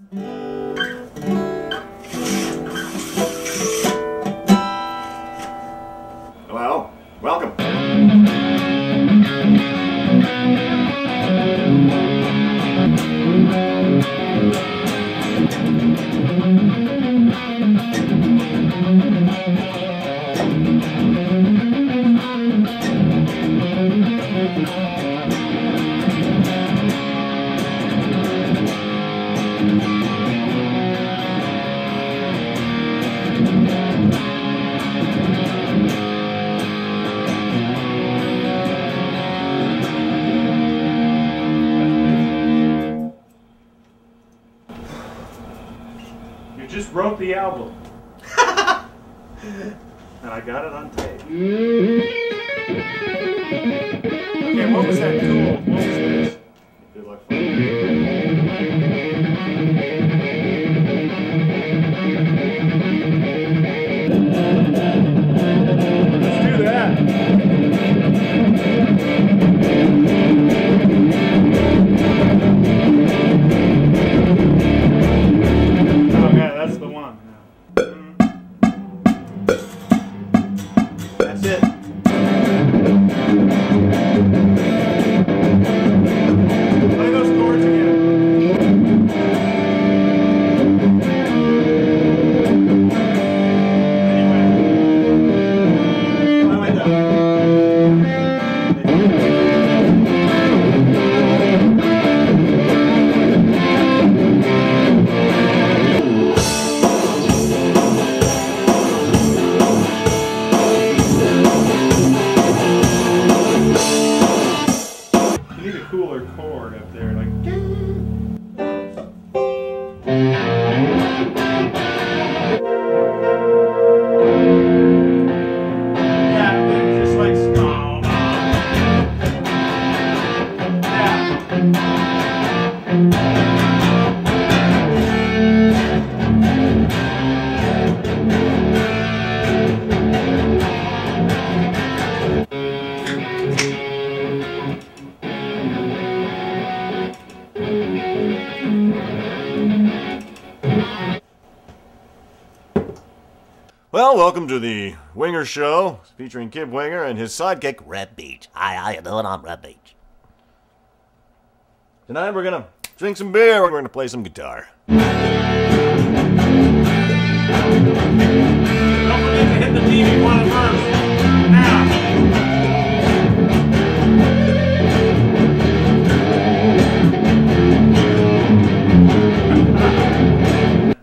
Mm-hmm. Well, welcome to the Winger Show featuring Kip Winger and his sidekick, Reb Beach. Hi, how you doing? I'm Reb Beach. Tonight we're gonna drink some beer. And we're gonna play some guitar. Don't forget to hit the TV button first. Now.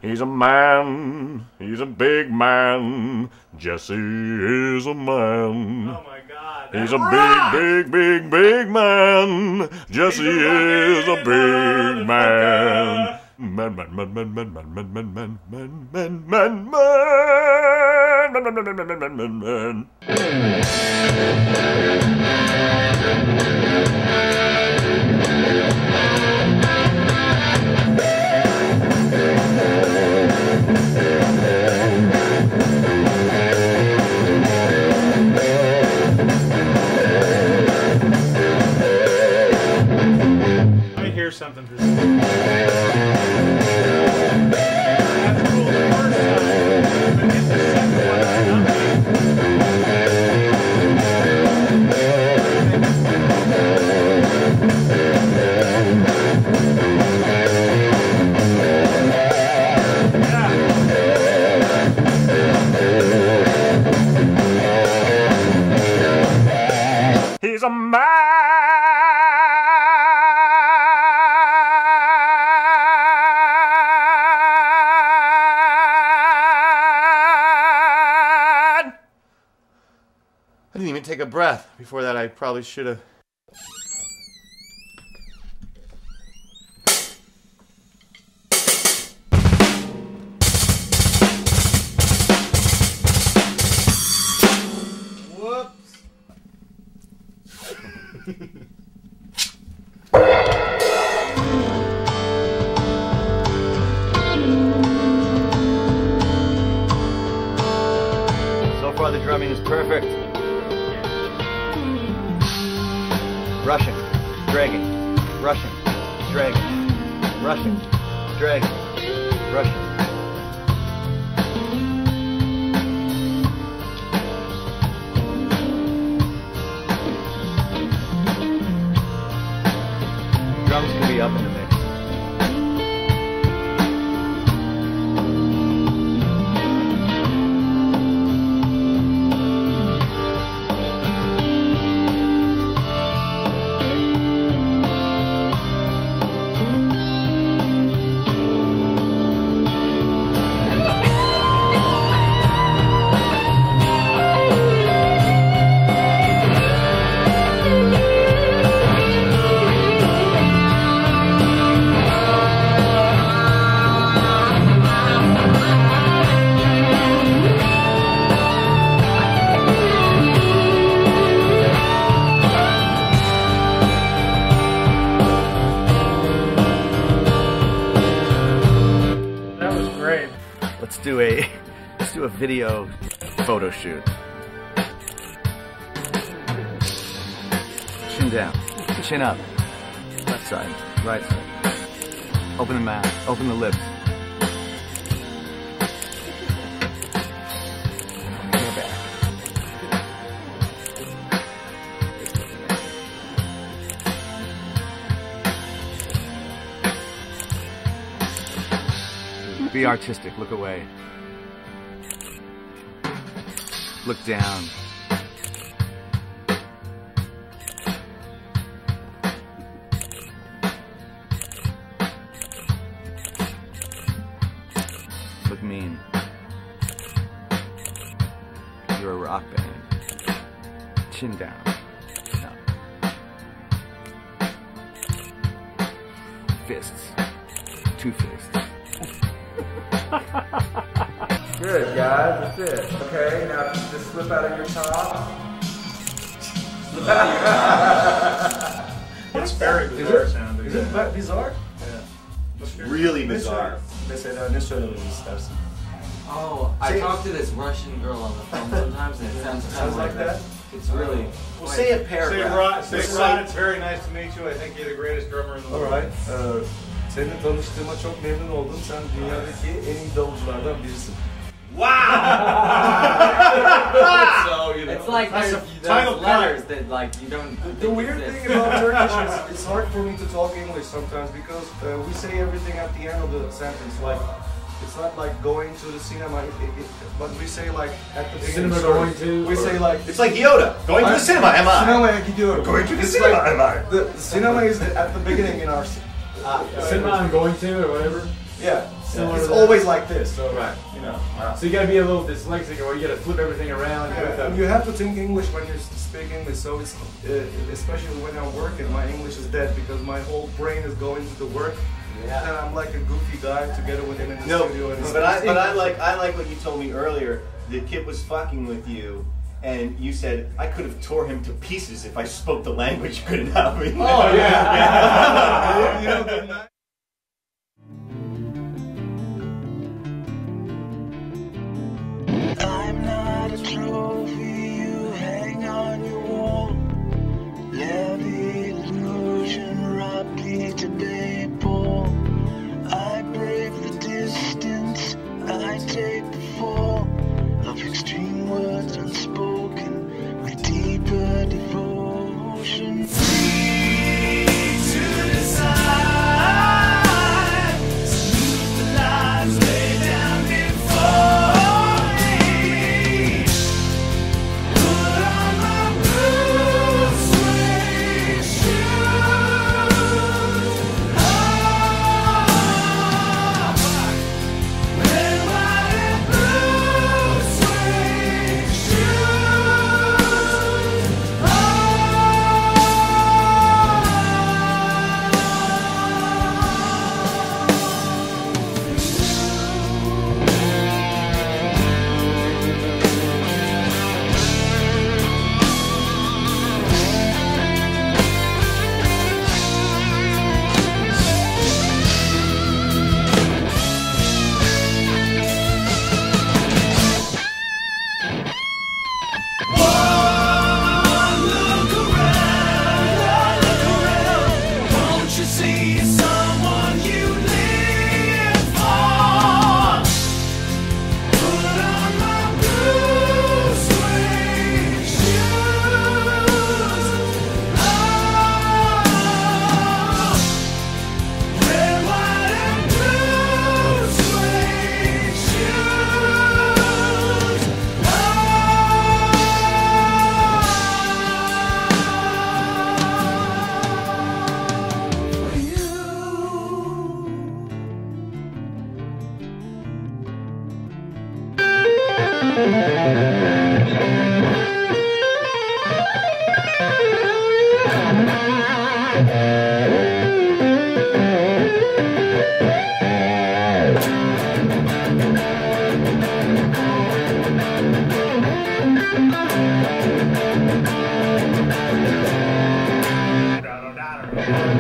He's a man. He's a big man. Jesse is a man. Oh my God. He's a big, big, big, big man. Jesse is a big man. motherfucker. Man, man, man, man, man, man, man, man, man, man, man, man, man, man, man, something for breath. Before that, I probably should have. So far, the drumming is perfect. Rushing, dragging, rushing, dragging, rushing, dragging. Russian. A video photo shoot. Chin down, chin up. Left side, right side. Open the mouth, open the lips. Be artistic, look away. Look down. Ne söylememi istersin? Oh, I Say- talk to this Russian girl on the phone sometimes, and it sounds kind Sounds of like that? It's really. Well, say a Say, paragraph. Rod, say, Let's Rod, say- it's very nice to meet you. I think you're the greatest drummer in the world. Alright. Ee, seninle tanıştığıma çok memnun oldum. Sen dünyadaki en iyi davulculardan birisin. So you know, it's like there's, a there's title letters that like you don't. The think weird exist. thing about Turkish is it's hard for me to talk English sometimes because uh, we say everything at the end of the sentence. Like it's not like going to the cinema, it, it, it- but we say like at the. Cinema sorry, going to, We say like It's like Yoda going to the cinema. Am I? Sinemaya gidiyorum. Going to the It's cinema. like- Am I? The, the cinema is at the beginning in our. Uh, cinema I'm going to or whatever. Yeah, Similar it's always like this. So Right. you know. So you gotta be a little dyslexic or you gotta flip everything around. Yeah, you have to think English when you s- speak English. So it's uh, especially when I'm working, my English is dead because my whole brain is going to the work, and I'm like a goofy guy together with him in the No, studio. And but I but I like I like what you told me earlier. The kid was fucking with you, and you said I could have tore him to pieces if I spoke the language good enough. Oh yeah. you know, the night- I'm No,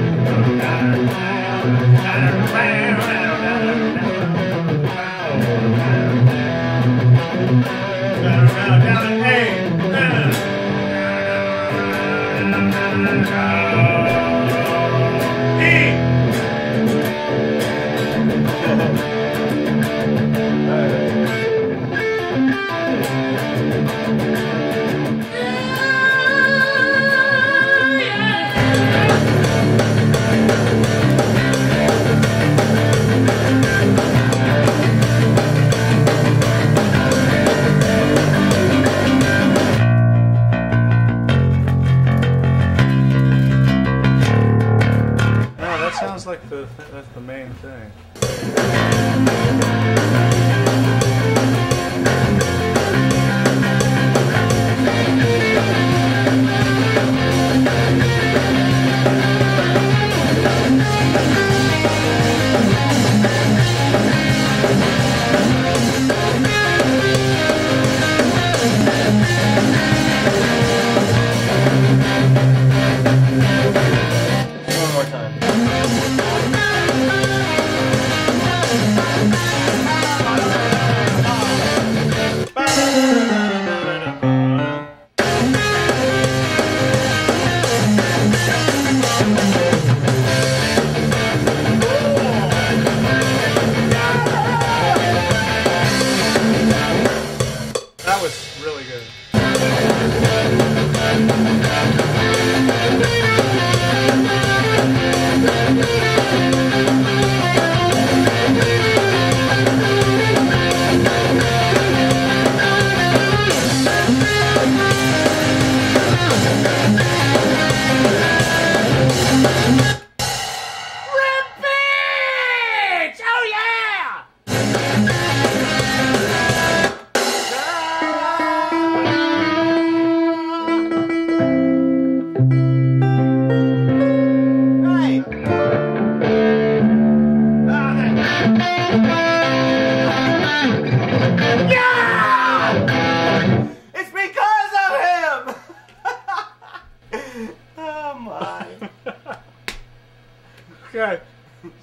Okay,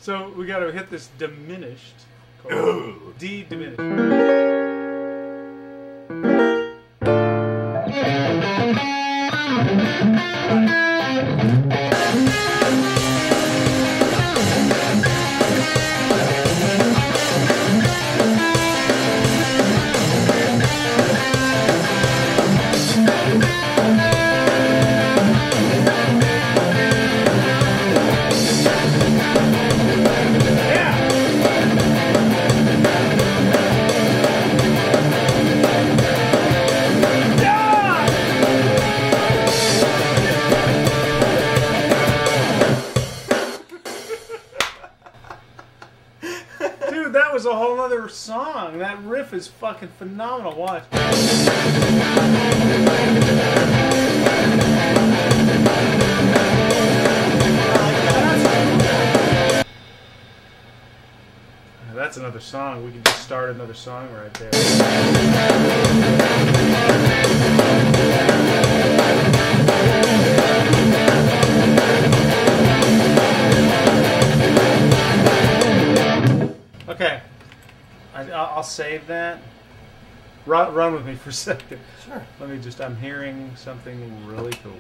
so we got to hit this diminished. chord. D diminished. Dude, fucking phenomenal. Watch. That's another song. We can just start another song right there. Okay. I, I'll I'll save that. Run, run with me for a second. Sure. Let me just, I'm hearing something really cool.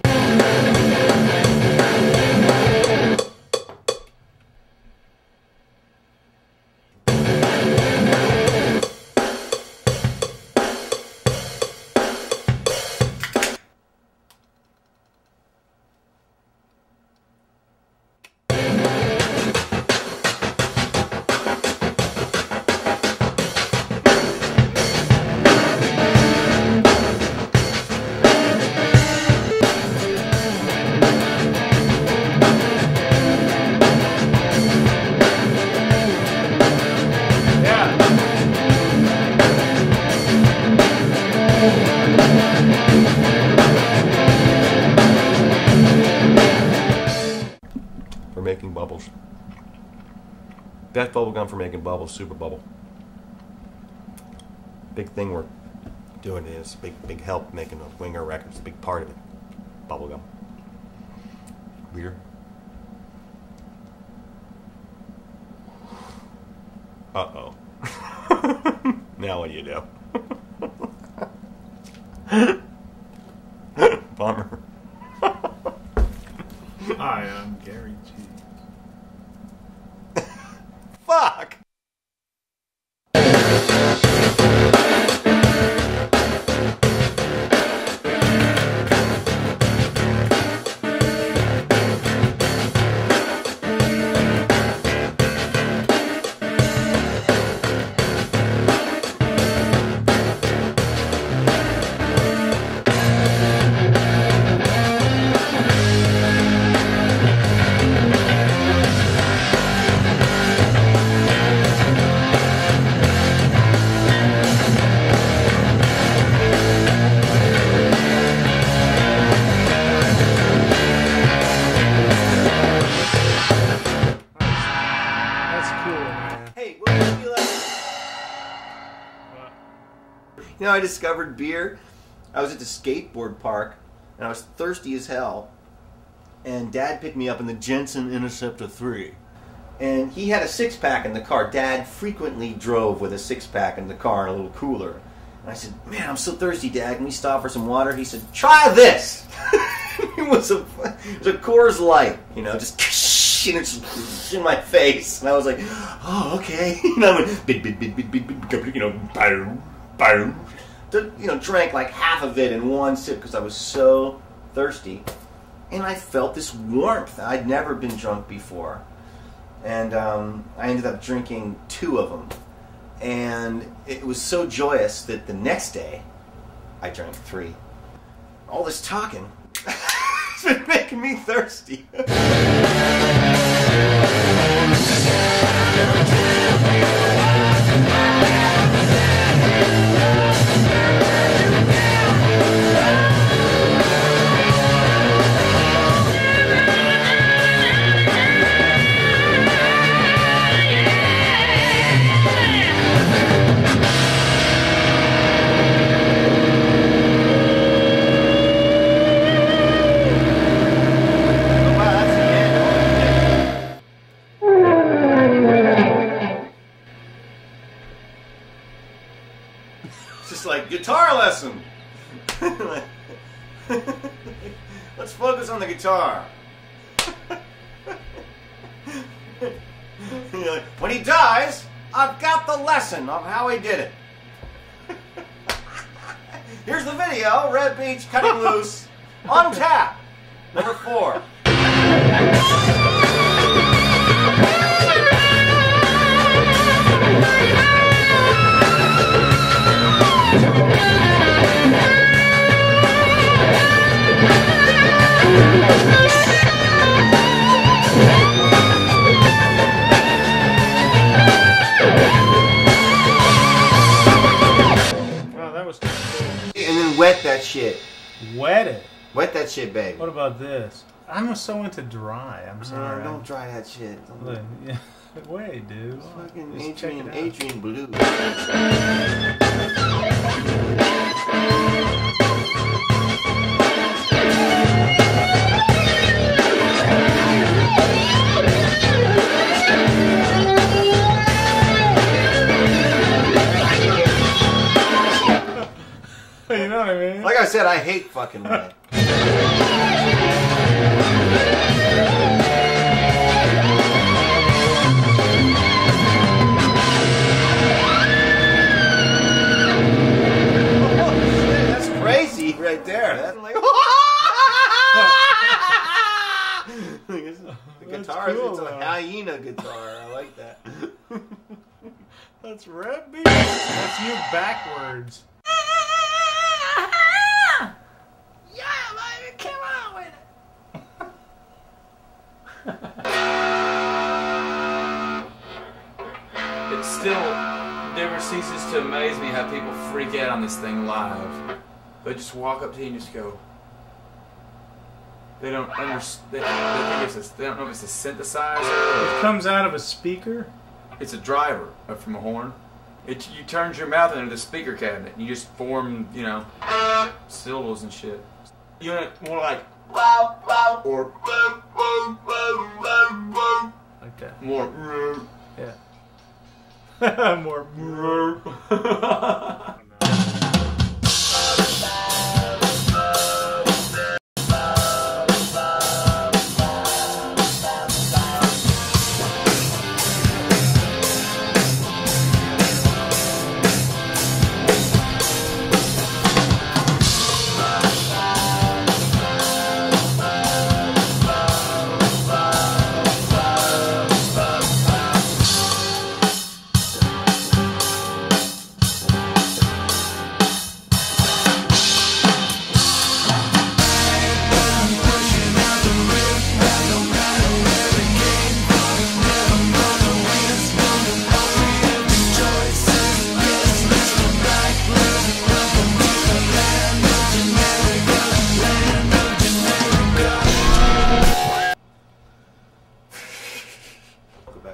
For making bubbles, super bubble. Big thing we're doing is big big help making a Winger records, a big part of it. Bubble gum. Beer. Uh oh. now what do you do? You know, I discovered beer. I was at the skateboard park, and I was thirsty as hell. And Dad picked me up in the Jensen Interceptor 3. And he had a six pack in the car. Dad frequently drove with a six pack in the car and a little cooler. And I said, Man, I'm so thirsty, Dad. Can we stop for some water? He said, Try this! it, was a, it was a Coors Light, you know, just and it's in my face. And I was like, Oh, okay. And I went, bid, bid, bid, bid, bid, bid, you know, boom, boom. You know, drank like half of it in one sip because I was so thirsty. And I felt this warmth. I'd never been drunk before and um, I ended up drinking two of them. And it was so joyous that the next day I drank three. All this talking has been making me thirsty. dry. I'm sorry. don't try that shit. Look, yeah. Wait, dude. Fucking Just Adrian. Adrian Belew. You know what I mean? Like I said, I hate fucking wet. Right there. That's like, the That's guitar is cool, it's a hyena guitar. I like that. That's Reb Beach. That's you backwards. It still never ceases to amaze me how people freak out on this thing live. They just walk up to you and just go. They don't understand. They, they think it's a, they don't know if it's a synthesizer. It comes out of a speaker. It's a driver uh, from a horn. It you turns your mouth into the speaker cabinet. And you just form, you know, syllables and shit. You know, more like wow wow or Like that. more. Yeah. More.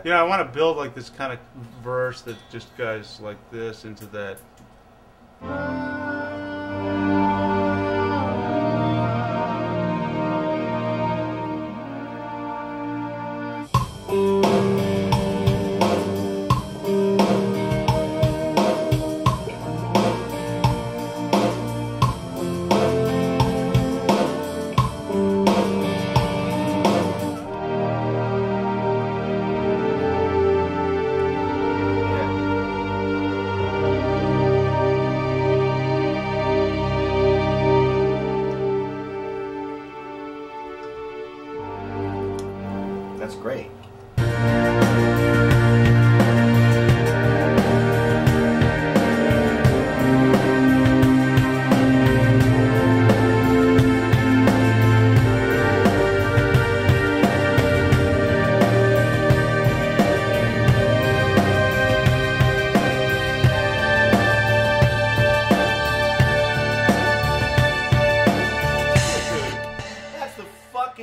You know, I want to build like this kind of verse that just goes like this into that. That's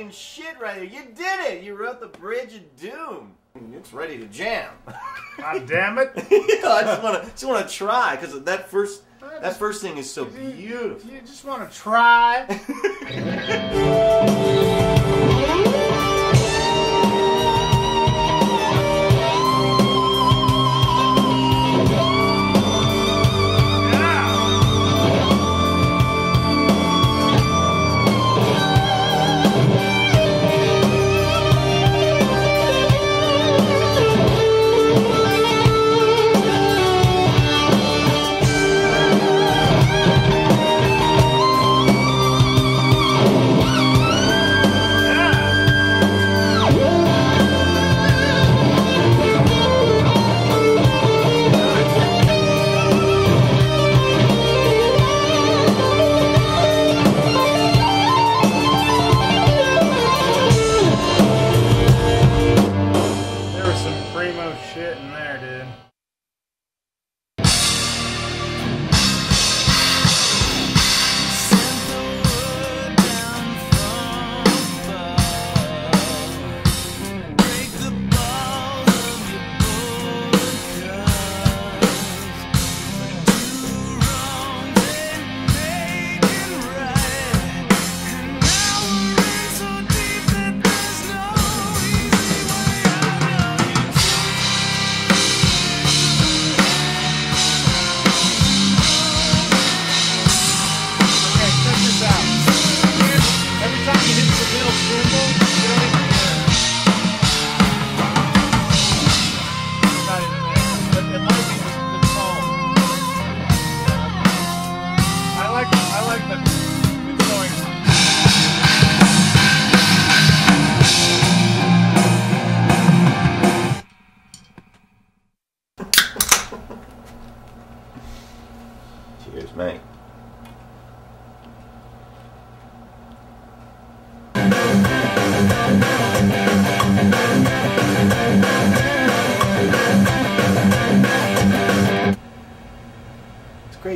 fucking shit right there. You did it. You wrote the Bridge of Doom. It's ready to jam. God damn it! Yeah, I just want to just want to try because that first that first thing is so beautiful. You just want to try.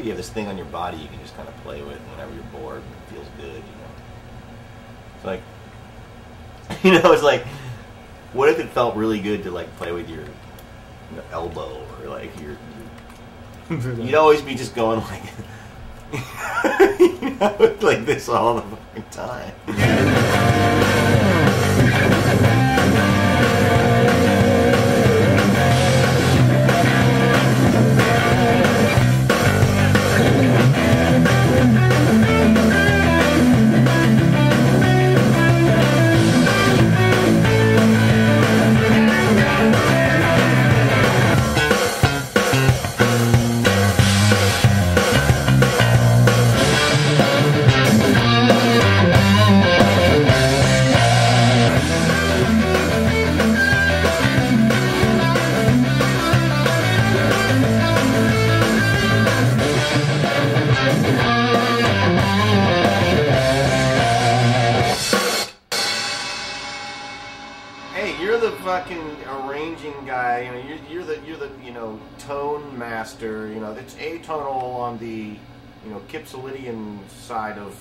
you have this thing on your body you can just kind of play with whenever you're bored and it feels good, you know. It's like, you know, it's like, what if it felt really good to like play with your your elbow or like your. You'd always be just going like, you know, like this all the fucking time. Arranging guy. You know, you're, you're the you're the you know tone master. You know, it's atonal on the you know Kipsolidian side of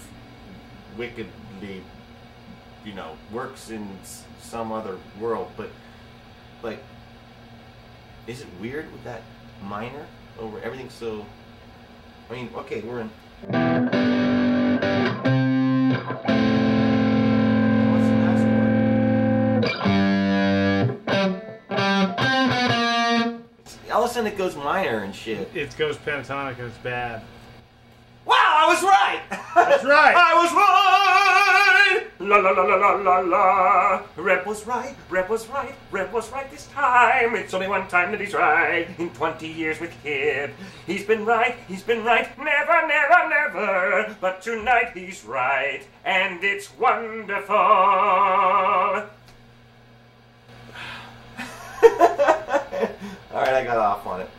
wickedly. You know, works in some other world, but like, is it weird with that minor over everything? So, I mean, okay, we're in. Of a sudden it goes minor and shit. It goes pentatonic and it's bad. Wow, I was right! That's right. I was right! La la la la la la la. Reb was right, Reb was right, Reb was right this time. It's only one time that he's right. In 20 years with Kid. He's been right, he's been right, never, never, never. But tonight he's right, and it's wonderful. Alright, I got off on it.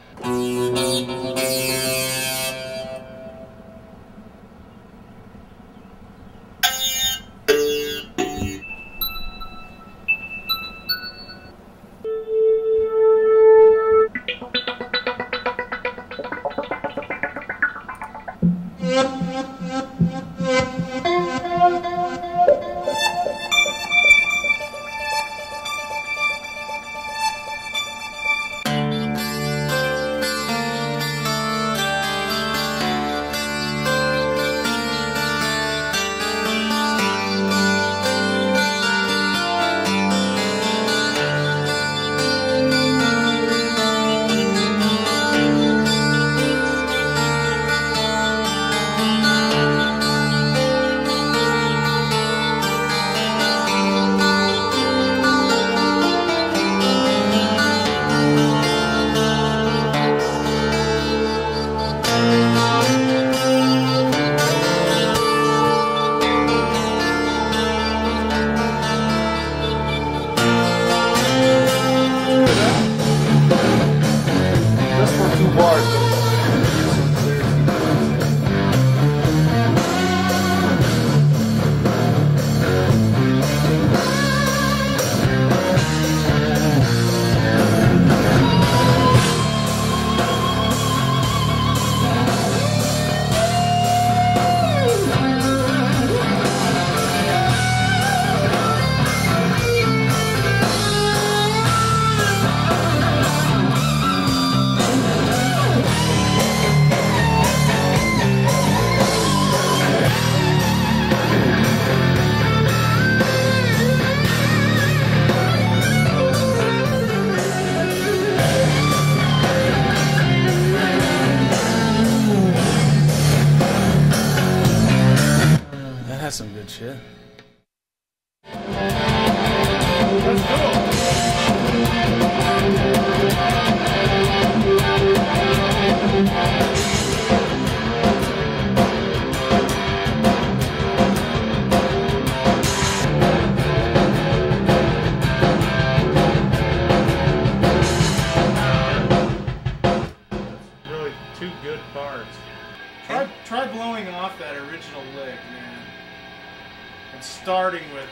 And starting with.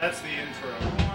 That's the intro.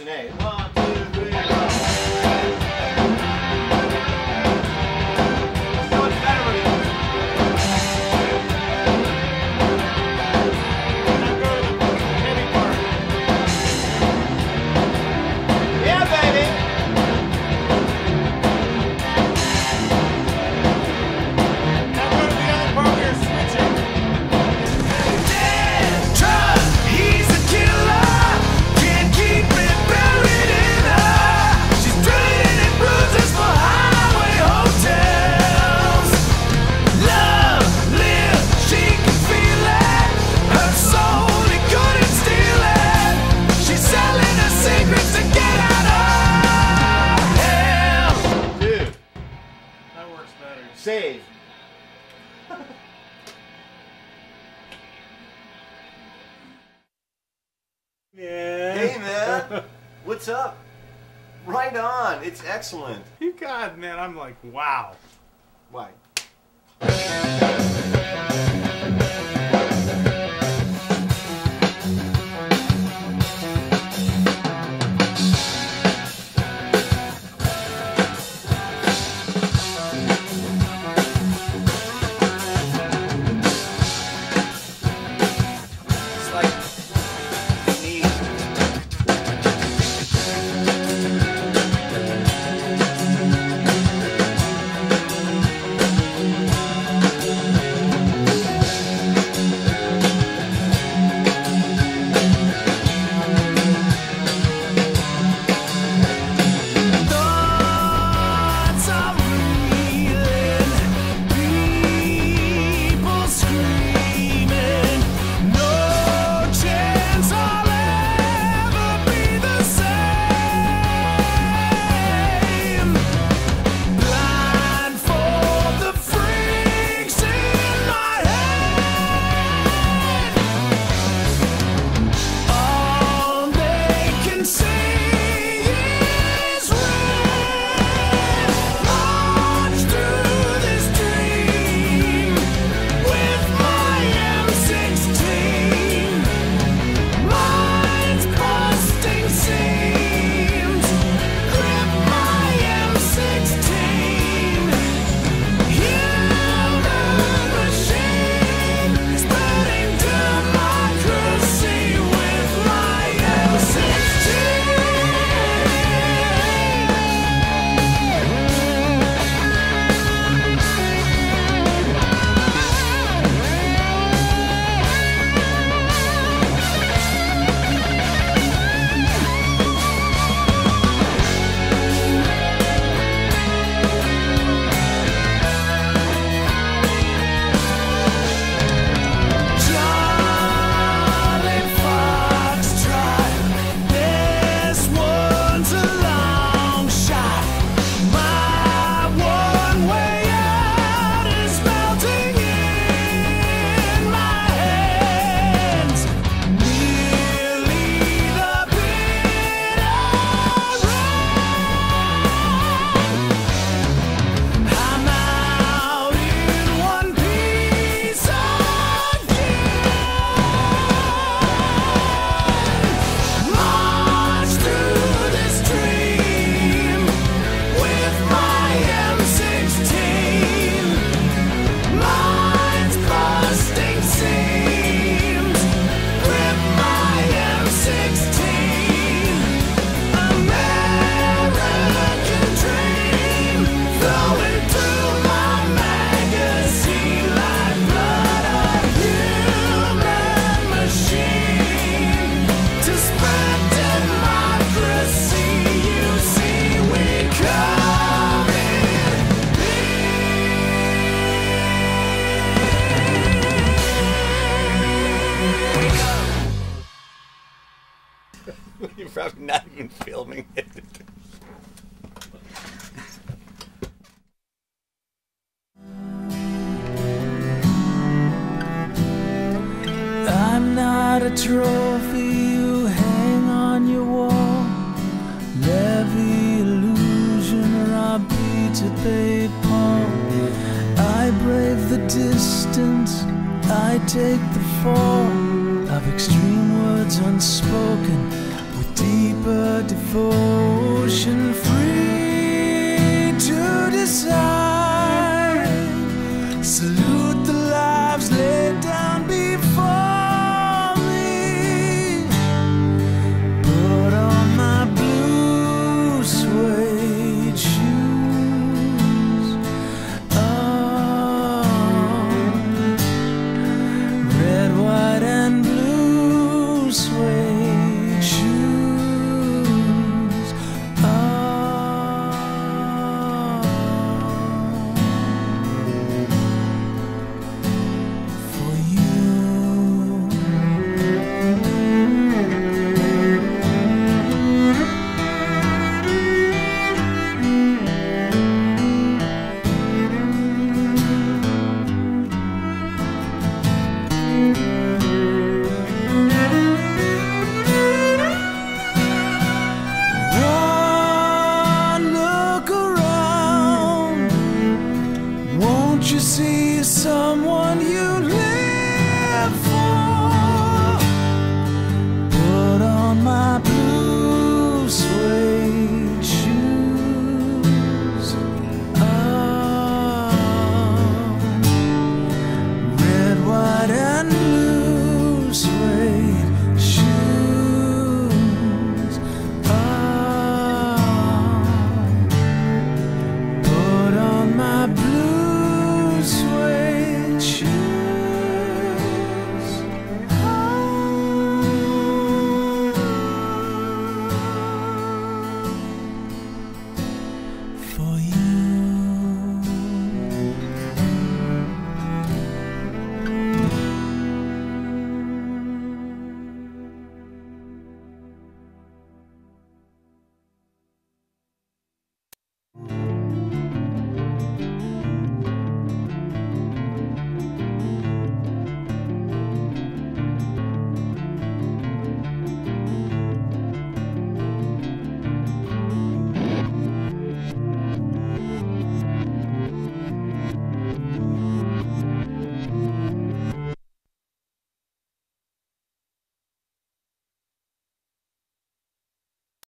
In A.